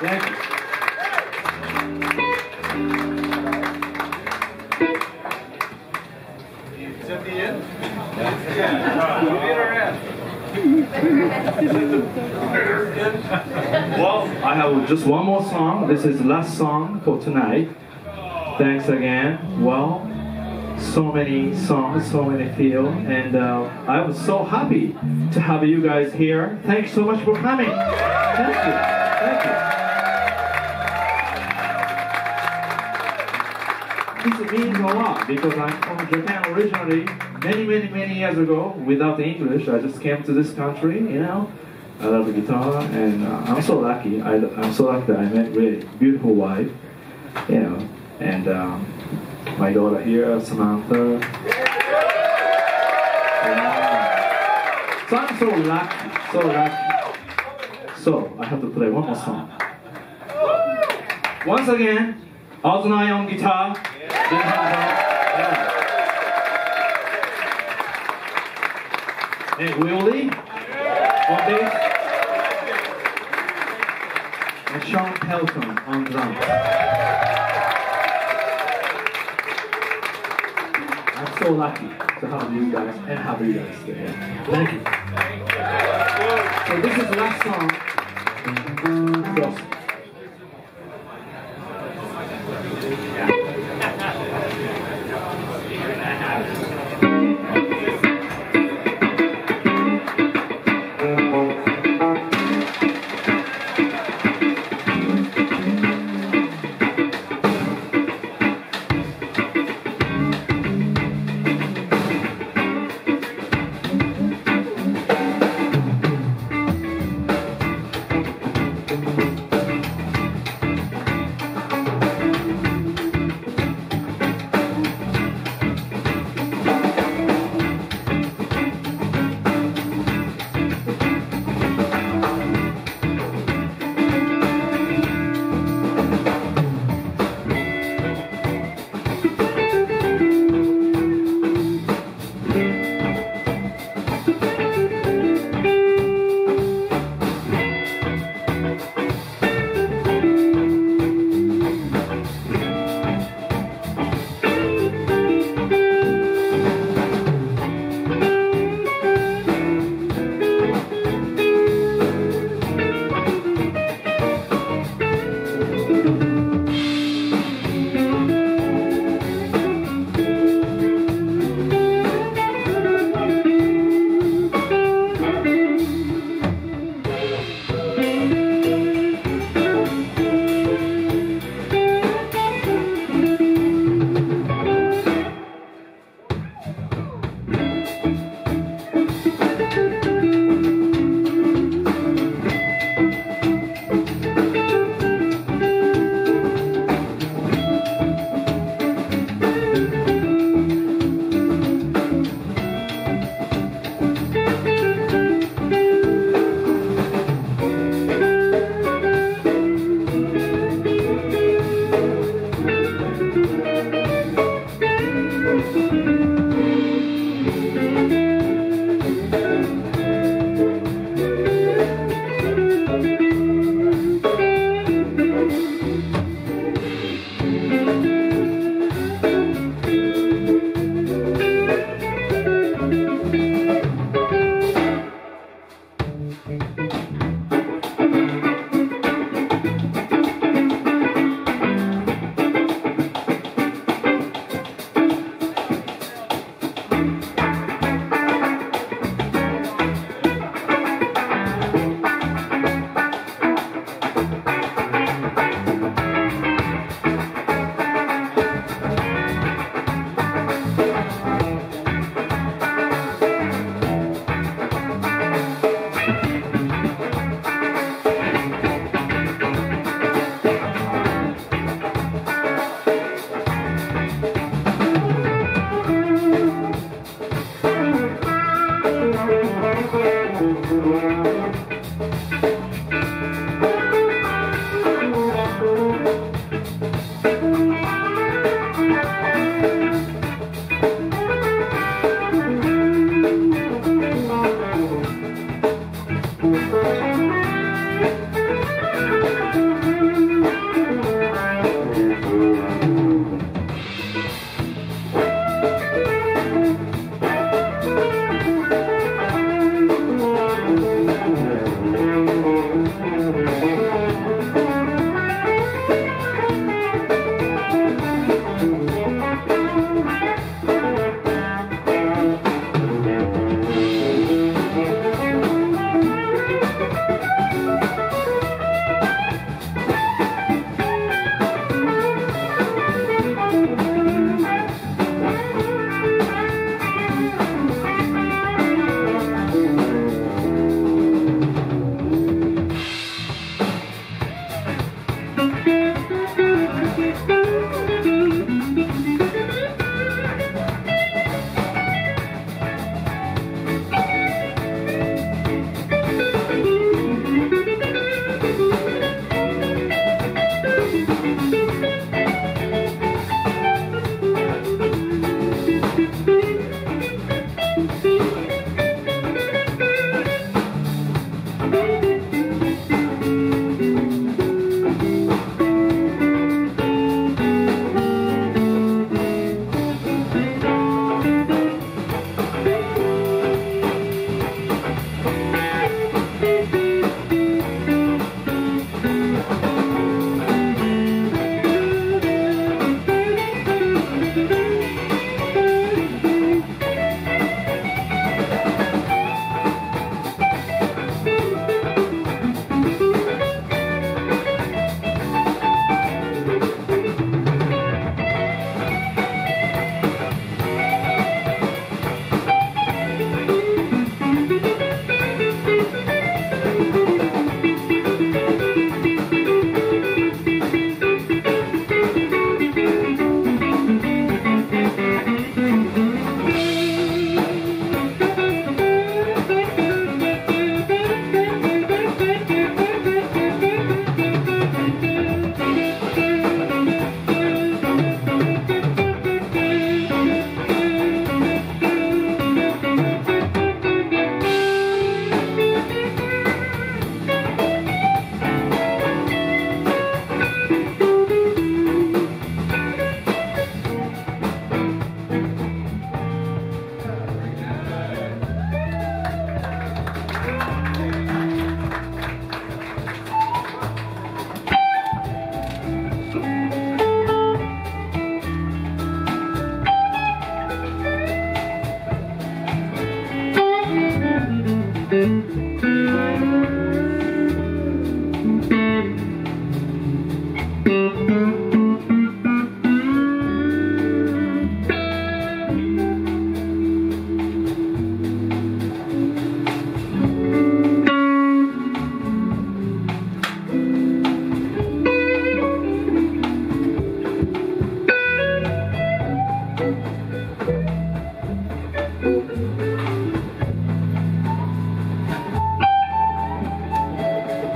Thank you. Is that the end? Well, I have just one more song. This is the last song for tonight. Thanks again. Well, so many songs, so many feel, and uh, I was so happy to have you guys here. Thanks so much for coming. Thank you. Thank you. This means a lot because I'm from Japan originally. Many, many, many years ago, without English, I just came to this country. You know, I love the guitar, and uh, I'm so lucky. I, I'm so lucky that I met really beautiful wife. You know, and um, my daughter here, Samantha. So I'm so lucky, so lucky. So I have to play one more song. Once again, Oz Noy on guitar. Hancock. Yeah. On bass. And Shawn Pelton on drums. I'm so lucky to have you guys and have you guys today. Thank you. So this is the last song. Thank you.